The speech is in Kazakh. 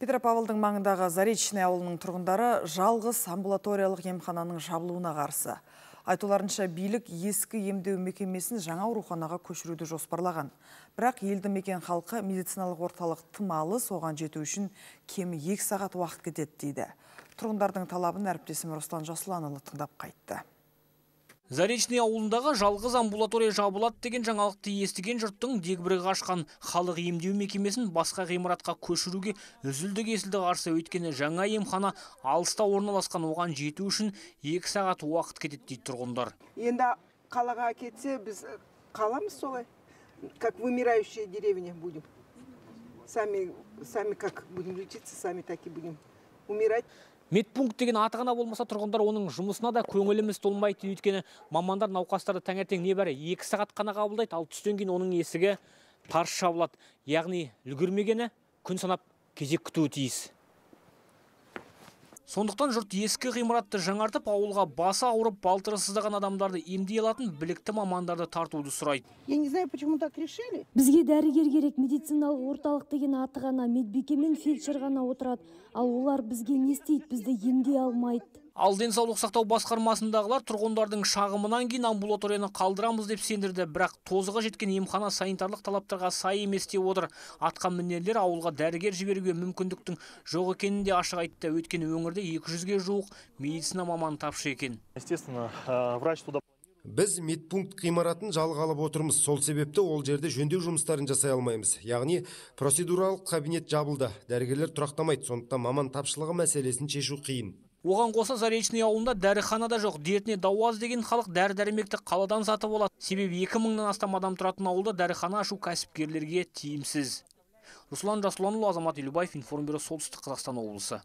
Петропавлдың маңындағы Заречный ауылының тұрғындары жалғыз амбулаториялық емхананың жабылуына қарсы. Айтуларынша билік ескі емдеу мекемесін жаңа ауруханаға көшіруді жоспарлаған. Бірақ елді мекен халқы медициналық орталық тым алыс оған жету үшін кемі 2 сағат уақыт кетеді дейді. Тұрғындардың талабын әріптесім Руслан Жасұланұлы тыңдап қайтты. Заречный ауылындағы жалғыз амбулатория жабылады деген жаңалықты естіген жұрттың дегбірі қашқан халық емдеу мекемесін басқа ғимаратқа көшіруге үзілді кесілді қарсы өйткені жаңа емхана алыста орналасқан оған жету үшін екі сағат уақыт кетеді дейді тұрғындар. Енді қалаға кетсе біз қаламыз солай, как вымирающая деревня будем. Сами, сами как будем лечиться, сами так и будем умирать. медпункт деген аты ғана болмаса тұрғындар оның жұмысына да көңіліміз толмайды. Өйткені мамандар науқастарды таңертең небәрі екі сағат қана қабылдайды ал түстен кейін оның есігі тарс жабылады яғни үлгермегені күн санап кезек күтуі тиіс. Сондықтан жұрт ескі ғимаратты жаңартып ауылға басы ауырып балтыры сыздаған адамдарды емдей алатын білікті мамандарды тартуды сұрайды. Я не знаю, почему так решили. бізге дәрігер керек медициналық орталық деген аты ғана медбике мен фельдшер ғана отырады. Ал олар бізге не істейді бізді емдей алмайды. Ал денсаулық сақтау басқармасындағылар тұрғындардың шағымынан кейін амбулаторияны қалдырамыз деп сендірді. Бірақ тозығы жеткен емхана санитарлық талаптарға сай емес деп отыр. Атқа мінерлер ауылға дәрігер жіберуге мүмкіндіктің жоқ екенін де ашық айтты. Өйткені өңірде 200-ге жуық медицина маманы тапшы екен. Естественно, э, врач туда біз медпункт ғимаратын жалға алып отырмыз. Сол себепті ол жерде жөндеу жұмыстарын жасай алмаймыз. Яғни процедуралық кабинет жабылды. Дәрігерлер тұрақтамайды. Сондықтан маман тапшылығы мәселесін шешу қиын. Оған қоса заречный ауылында дәріхана да жоқ дертіне дауа іздеген халық дәрі дәрмекті қаладан сатып алады. Себебі екі мыңнан астам адам тұратын ауылда дәріхана ашу кәсіпкерлерге тиімсіз. Руслан жасұланұлы азамат елубаев информбюро солтүстік қазақстан облысы.